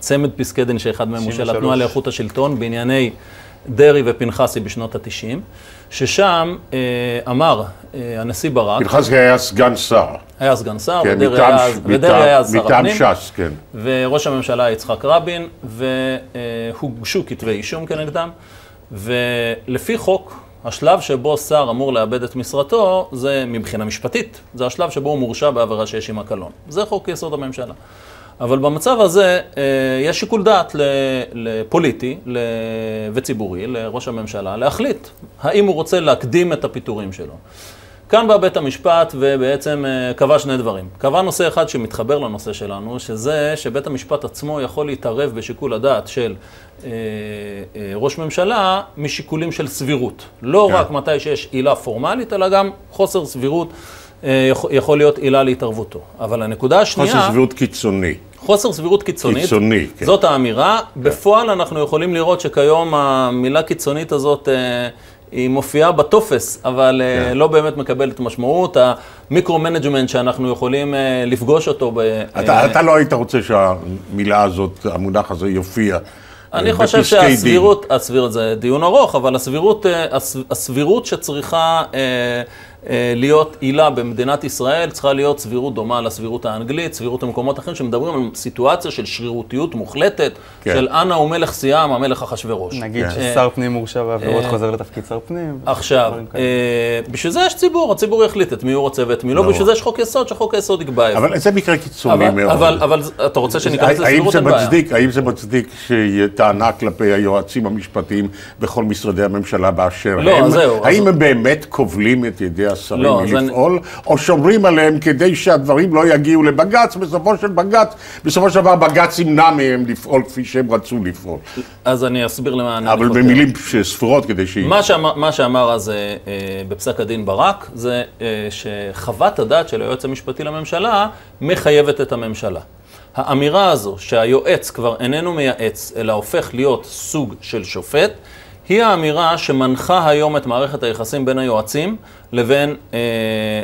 צמד פסקי דין שאחד מהם הוא של התנועה לאיכות השלטון בענייני דרעי ופנחסי בשנות ה-90, ששם אה, אמר אה, הנשיא ברק... פנחסי היה סגן שר. היה סגן שר, כן, ודרעי היה, ודרעי היה שר הפנים. מטעם ש"ס, כן. וראש הממשלה יצחק רבין, והוגשו כתבי אישום כנגדם, ולפי חוק, השלב שבו שר אמור לאבד את משרתו, זה מבחינה משפטית, זה השלב שבו הוא מורשע בעבירה שיש עימה קלון. זה חוק יסוד הממשלה. אבל במצב הזה אה, יש שיקול דעת לפוליטי וציבורי, לראש הממשלה, להחליט האם הוא רוצה להקדים את הפיטורים שלו. כאן בא בית המשפט ובעצם אה, קבע שני דברים. קבע נושא אחד שמתחבר לנושא שלנו, שזה שבית המשפט עצמו יכול להתערב בשיקול הדעת של אה, אה, ראש ממשלה משיקולים של סבירות. לא כן. רק מתי שיש עילה פורמלית, אלא גם חוסר סבירות אה, יכול להיות עילה להתערבותו. אבל הנקודה השנייה... חוסר סבירות קיצוני. חוסר סבירות קיצונית, קיצוני, כן. זאת האמירה. כן. בפועל אנחנו יכולים לראות שכיום המילה קיצונית הזאת... אה, היא מופיעה בטופס, אבל אה, כן. לא באמת מקבלת משמעות. ה micro-management שאנחנו יכולים אה, לפגוש אותו ב... אתה, אתה לא היית רוצה שהמילה הזאת, המונח הזה יופיע אני חושב שהסבירות, הסבירות זה דיון ארוך, אבל הסבירות, הסבירות שצריכה אה, להיות עילה במדינת ישראל צריכה להיות סבירות דומה לסבירות האנגלית, סבירות במקומות אחרים, שמדברים על סיטואציה של שרירותיות מוחלטת, כן. של אנה הוא מלך סיאם, המלך אחשורוש. נגיד כן. ששר פנים מורשע בעבירות אה, חוזר לתפקיד שר פנים. עכשיו, אה, בשביל זה יש ציבור, הציבור יחליט את מי הוא רוצה ואת מי לא, בשביל זה יש חוק יסוד, שחוק היסוד יקבע אבל זה מקרה קיצוני מאוד. אבל, אבל אתה רוצה שניכנס לסבירות, אין בעיה. האם זה מצדיק שיהיה טענה כלפי היועצים המשפטיים בכל משרדי הממשלה באשר לא, הם? זהו. האם הם באמת כובלים את ידי השרים לא, מלפעול, אני... או שומרים עליהם כדי שהדברים לא יגיעו לבג"ץ, בסופו של בג"ץ, בסופו של דבר בג"ץ ימנע מהם לפעול כפי שהם רצו לפעול. אז אני אסביר למה אני אבל במילים ספורות כדי ש... מה שאמר, מה שאמר אז אה, בפסק הדין ברק, זה אה, שחוות הדעת של היועץ המשפטי לממשלה מחייבת את הממשלה. האמירה הזו שהיועץ כבר איננו מייעץ, אלא הופך להיות סוג של שופט, היא האמירה שמנחה היום את מערכת היחסים בין היועצים לבין, אה,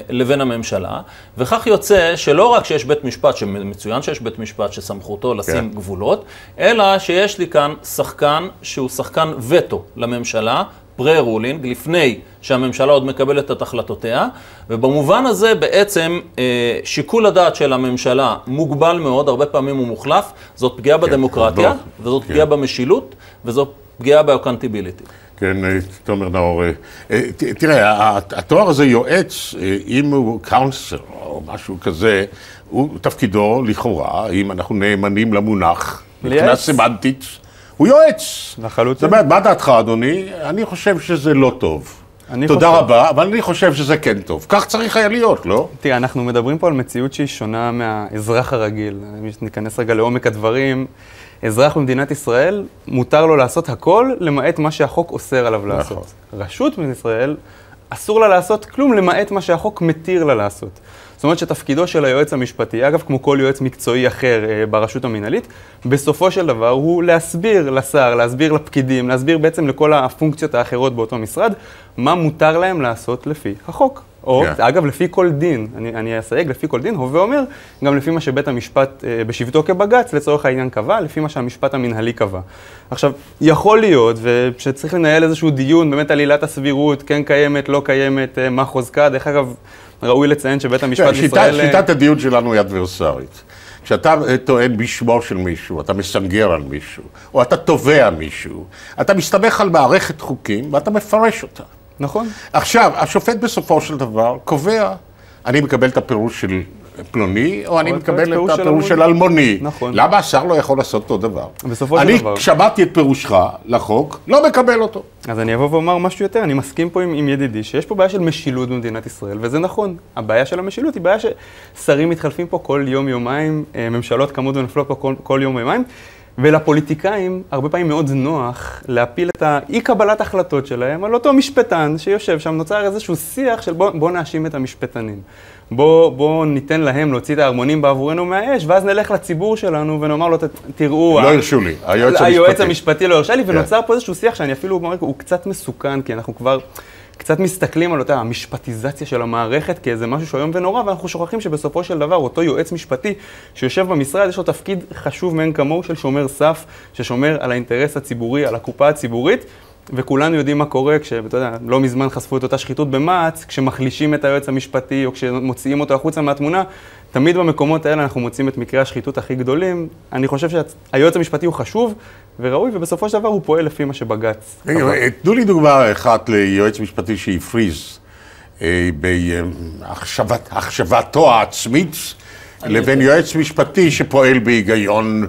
לבין הממשלה, וכך יוצא שלא רק שיש בית משפט, שמצוין שיש בית משפט שסמכותו לשים כן. גבולות, אלא שיש לי כאן שחקן שהוא שחקן וטו לממשלה, פרה-רולינג, לפני שהממשלה עוד מקבלת את החלטותיה, ובמובן הזה בעצם אה, שיקול הדעת של הממשלה מוגבל מאוד, הרבה פעמים הוא מוחלף, זאת פגיעה כן, בדמוקרטיה, וזאת כן. פגיעה במשילות, וזאת פגיעה ב accountability. כן, אה, תומר נאור. אה, אה, תראה, התואר הזה יועץ, אם הוא counselor או משהו כזה, הוא תפקידו לכאורה, אם אנחנו נאמנים למונח, מבחינה סמנטית, הוא יועץ. לחלוטין. זאת אומרת, מה דעתך, אדוני? אני חושב שזה לא טוב. תודה חושב... רבה, אבל אני חושב שזה כן טוב. כך צריך היה להיות, לא? תראה, אנחנו מדברים פה על מציאות שהיא שונה מהאזרח הרגיל. אם ניכנס רגע לעומק הדברים, אזרח במדינת ישראל, מותר לו לעשות הכל, למעט מה שהחוק אוסר עליו נכון. לעשות. רשות במדינת ישראל, אסור לה לעשות כלום, למעט מה שהחוק מתיר לה לעשות. אומרת שתפקידו של היועץ המשפטי, אגב, כמו כל יועץ מקצועי אחר אה, ברשות המינהלית, בסופו של דבר הוא להסביר לשר, להסביר לפקידים, להסביר בעצם לכל הפונקציות האחרות באותו משרד, מה מותר להם לעשות לפי החוק. או, yeah. כן. אגב, לפי כל דין, אני, אני אסייג, לפי כל דין, הווה אומר, גם לפי מה שבית המשפט אה, בשבתו כבג"ץ, לצורך העניין קבע, לפי מה שהמשפט המנהלי קבע. עכשיו, יכול להיות, ושצריך לנהל איזשהו דיון באמת על עילת הסבירות, כן קיימת, לא קיימת, אה, מה חוזקה, דרך אגב, ראוי לציין שבית המשפט בישראל... שיטת, אה, שיטת הדיון שלנו היא אדברסרית. כשאתה אה, טוען בשמו של מישהו, אתה מסנגר על מישהו, או אתה תובע מישהו, אתה מסתמך על מערכת חוקים ואתה מפרש אותה. נכון. עכשיו, השופט בסופו של דבר קובע, אני מקבל את הפירוש של פלוני, או אני מקבל את הפירוש של אלמוני. נכון. למה השר לא יכול לעשות אותו דבר? בסופו של דבר. אני שמעתי את פירושך לחוק, לא מקבל אותו. אז אני אבוא ואומר משהו יותר, אני מסכים פה עם, עם ידידי, שיש פה בעיה של משילות במדינת ישראל, וזה נכון. הבעיה של המשילות היא בעיה ששרים מתחלפים פה כל יום-יומיים, אה, ממשלות קמות ונפלות פה כל, כל יום-יומיים. ולפוליטיקאים הרבה פעמים מאוד נוח להפיל את האי קבלת החלטות שלהם על אותו משפטן שיושב שם, נוצר איזשהו שיח של בוא, בוא נאשים את המשפטנים. בוא, בוא ניתן להם להוציא את ההרמונים בעבורנו מהאש, ואז נלך לציבור שלנו ונאמר לו, תראו... לא הרשו לי, היועץ המשפטי. היועץ המשפטי לא הרשה לי, ונוצר כן. פה איזשהו שיח שאני אפילו אומר, הוא קצת מסוכן, כי אנחנו כבר... קצת מסתכלים על אותה המשפטיזציה של המערכת כאיזה משהו שאיום ונורא, ואנחנו שוכחים שבסופו של דבר אותו יועץ משפטי שיושב במשרד, יש לו תפקיד חשוב מאין כמוהו של שומר סף, ששומר על האינטרס הציבורי, על הקופה הציבורית. וכולנו יודעים מה קורה כשאתה יודע, לא מזמן חשפו את אותה שחיתות במע"צ, כשמחלישים את היועץ המשפטי או כשמוציאים אותו החוצה מהתמונה, תמיד במקומות האלה אנחנו מוצאים את מקרי השחיתות הכי גדולים. אני חושב שהיועץ המשפטתי הוא חשוב וראוי, ובסופו של דבר הוא פועל לפי מה שבג"ץ. תנו לי דוגמה אחת ליועץ משפטי שהפריז אה, בהחשבתו העצמית, לבין יועץ משפטי שפועל בהיגיון.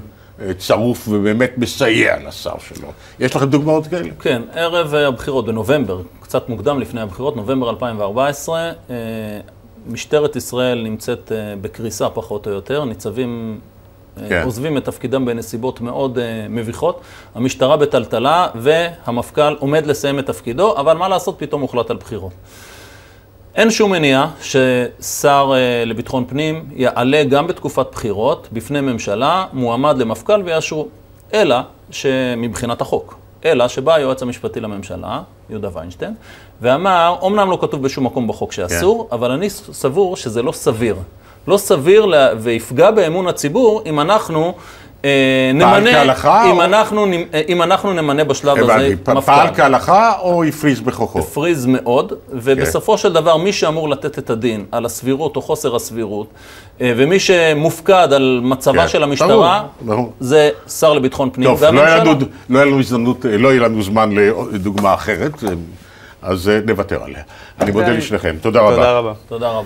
צרוף ובאמת מסייע לשר שלו. יש לכם דוגמאות כאלה? כן, ערב הבחירות בנובמבר, קצת מוקדם לפני הבחירות, נובמבר 2014, אה, משטרת ישראל נמצאת אה, בקריסה פחות או יותר, ניצבים אה, כן. עוזבים את תפקידם בנסיבות מאוד מביכות, המשטרה בטלטלה והמפכ"ל עומד לסיים את תפקידו, אבל מה לעשות, פתאום הוחלט על בחירות. אין שום מניעה ששר אה, לביטחון פנים יעלה גם בתקופת בחירות בפני ממשלה, מועמד למפכ"ל ויאשרו. אלא שמבחינת החוק, אלא שבא היועץ המשפטי לממשלה, יהודה ויינשטיין, ואמר, אומנם לא כתוב בשום מקום בחוק שאסור, כן. אבל אני סבור שזה לא סביר. לא סביר ויפגע באמון הציבור אם אנחנו נמנה, כהלכה? אם, או... אנחנו, אה, אם אנחנו נמנה בשלב הזה מפכ"ל. פעל כהלכה או הפריז בכוחו? הפריז מאוד, ובסופו okay. של דבר מי שאמור לתת את הדין על הסבירות או חוסר הסבירות, אה, ומי שמופקד על מצבה okay. של המשטרה, ברור, ברור. זה שר לביטחון פנים טוב, והממשלה. לא לא יהיה לנו הזדמנות, לא יהיה לנו זמן לדוגמה אחרת, אז נוותר עליה. אני מודה לשניכם. תודה רבה. תודה רבה. תודה רבה.